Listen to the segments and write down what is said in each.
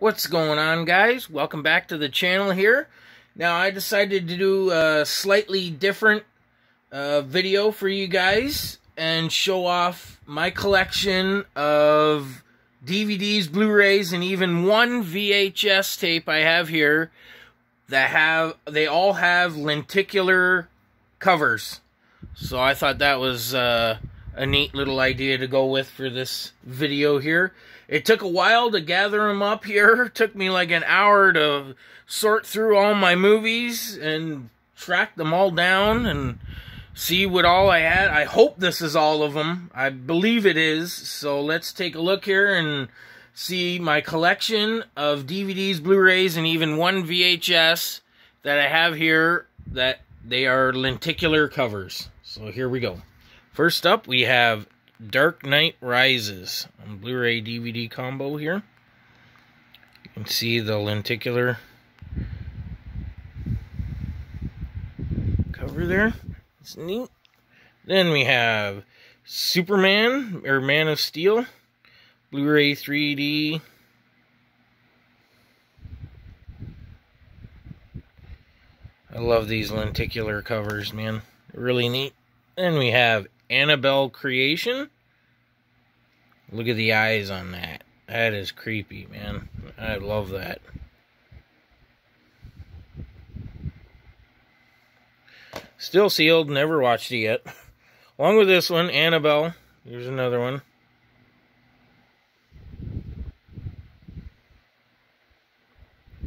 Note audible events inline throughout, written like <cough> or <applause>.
What's going on, guys? Welcome back to the channel here. Now, I decided to do a slightly different uh, video for you guys and show off my collection of DVDs, Blu-rays, and even one VHS tape I have here that have, they all have lenticular covers. So I thought that was uh, a neat little idea to go with for this video here. It took a while to gather them up here. It took me like an hour to sort through all my movies and track them all down and see what all I had. I hope this is all of them. I believe it is. So let's take a look here and see my collection of DVDs, Blu-rays, and even one VHS that I have here that they are lenticular covers. So here we go. First up, we have Dark Knight Rises on Blu-ray DVD combo here. You can see the lenticular cover there. It's neat. Then we have Superman or Man of Steel Blu-ray 3D. I love these lenticular covers, man. really neat. Then we have Annabelle Creation. Look at the eyes on that. That is creepy, man. I love that. Still sealed, never watched it yet. Along with this one, Annabelle. Here's another one.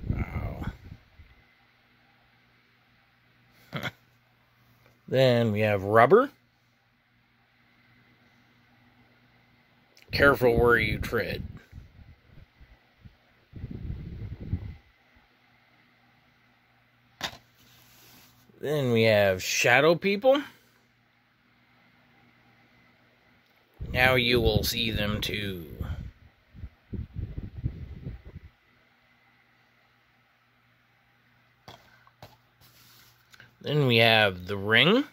Wow. <laughs> then we have Rubber. Careful where you tread. Then we have Shadow People. Now you will see them too. Then we have The Ring.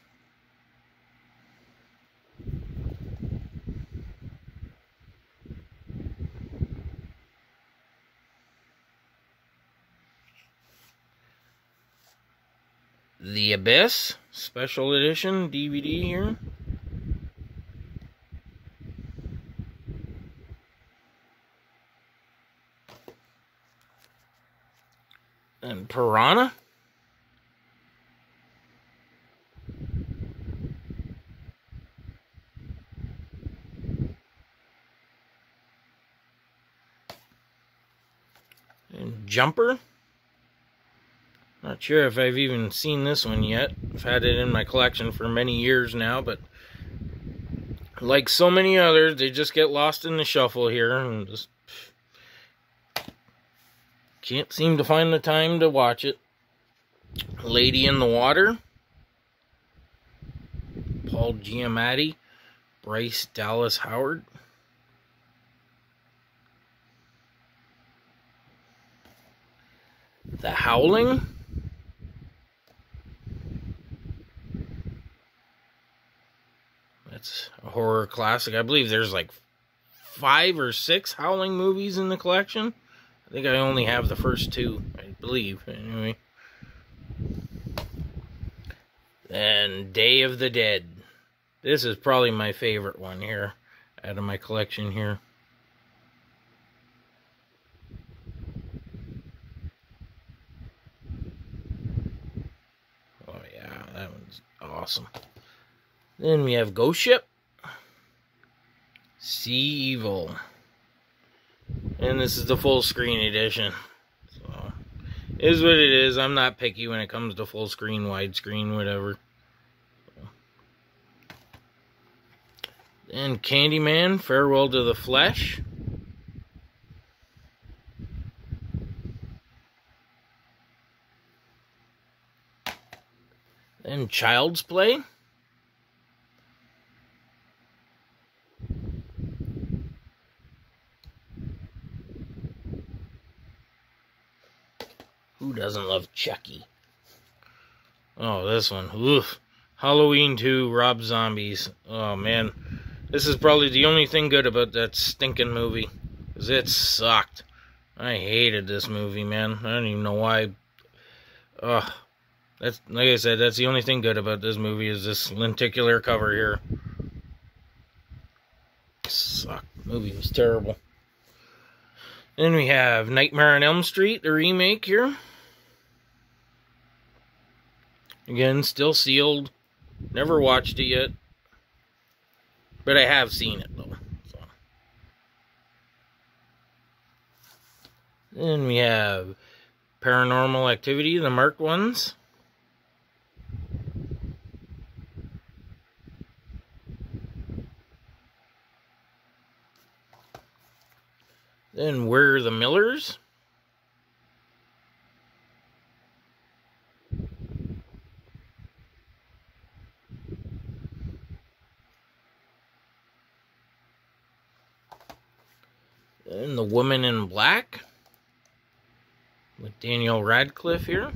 The Abyss Special Edition DVD here. And Piranha. And Jumper. Sure if I've even seen this one yet. I've had it in my collection for many years now, but like so many others, they just get lost in the shuffle here and just can't seem to find the time to watch it. Lady in the Water. Paul Giamatti. Bryce Dallas Howard. The Howling. A horror classic. I believe there's like five or six Howling movies in the collection. I think I only have the first two, I believe. Anyway. And Day of the Dead. This is probably my favorite one here out of my collection here. Oh yeah, that one's awesome. Then we have Ghost Ship. Sea Evil. And this is the full screen edition. So, is what it is. I'm not picky when it comes to full screen, widescreen, whatever. And Candyman, Farewell to the Flesh. And Child's Play. Who doesn't love Chucky? Oh, this one. Oof. Halloween 2, Rob Zombies. Oh, man. This is probably the only thing good about that stinking movie. Because it sucked. I hated this movie, man. I don't even know why. Ugh. That's like I said. That's the only thing good about this movie is this lenticular cover here. Suck. Movie was terrible. Then we have Nightmare on Elm Street, the remake here. Again, still sealed. Never watched it yet. But I have seen it, though. So. Then we have Paranormal Activity, the marked ones. Then We're the Millers. And The Woman in Black with Daniel Radcliffe here.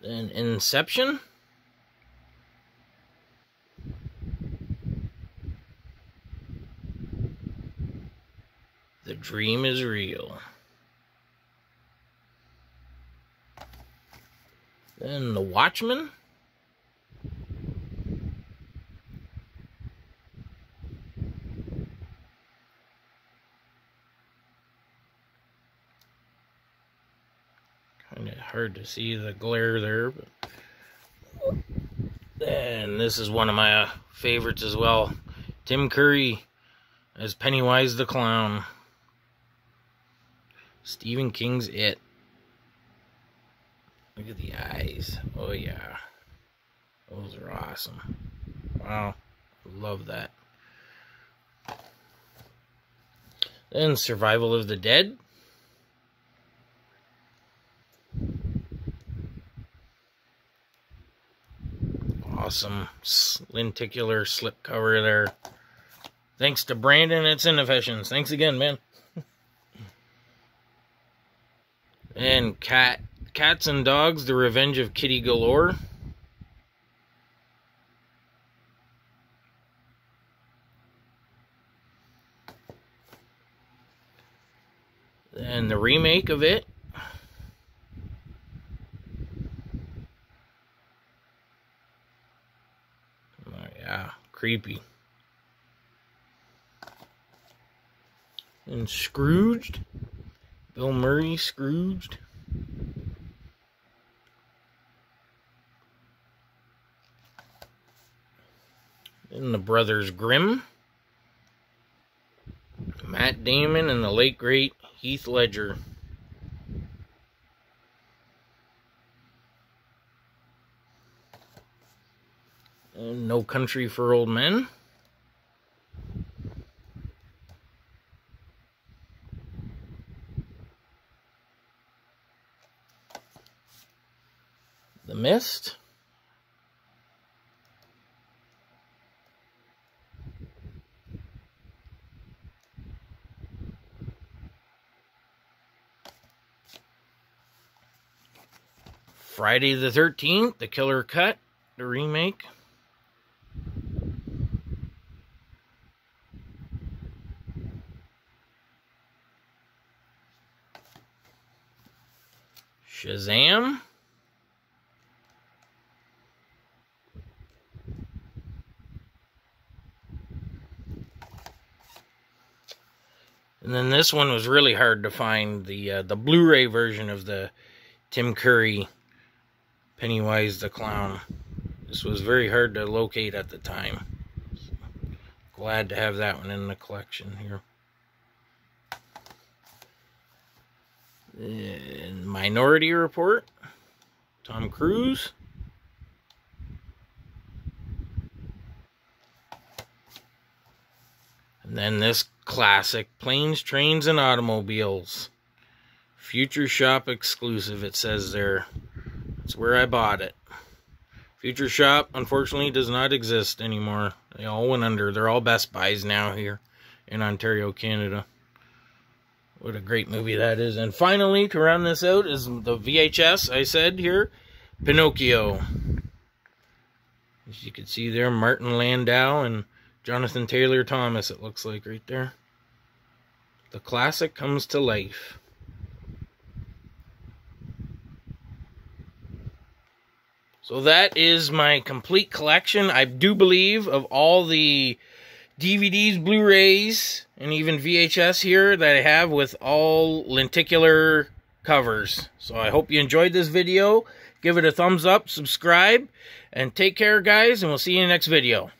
Then Inception. The dream is real. Then The Watchmen. Kind of hard to see the glare there, but and this is one of my favorites as well. Tim Curry as Pennywise the Clown. Stephen King's It. Look at the eyes. Oh, yeah. Those are awesome. Wow. Love that. Then Survival of the Dead. Awesome lenticular slip cover there. Thanks to Brandon at Cinefictions. Thanks again, man. <laughs> and Cat Cats and Dogs, The Revenge of Kitty Galore. And the remake of it. Oh, yeah, creepy. And Scrooged. Bill Murray, Scrooged. And the brothers Grimm, Matt Damon, and the late great Heath Ledger. And No Country for Old Men. The Mist. Friday the 13th, The Killer Cut, the remake. Shazam. And then this one was really hard to find the uh, the Blu-ray version of the Tim Curry Pennywise the Clown. This was very hard to locate at the time. Glad to have that one in the collection here. And Minority Report, Tom Cruise. And then this classic, Planes, Trains, and Automobiles. Future Shop exclusive, it says there. It's where I bought it. Future Shop, unfortunately, does not exist anymore. They all went under. They're all Best Buys now here in Ontario, Canada. What a great movie that is. And finally, to round this out, is the VHS, I said here, Pinocchio. As you can see there, Martin Landau and Jonathan Taylor Thomas, it looks like right there. The classic comes to life. So that is my complete collection, I do believe, of all the DVDs, Blu-rays, and even VHS here that I have with all lenticular covers. So I hope you enjoyed this video. Give it a thumbs up, subscribe, and take care, guys, and we'll see you in the next video.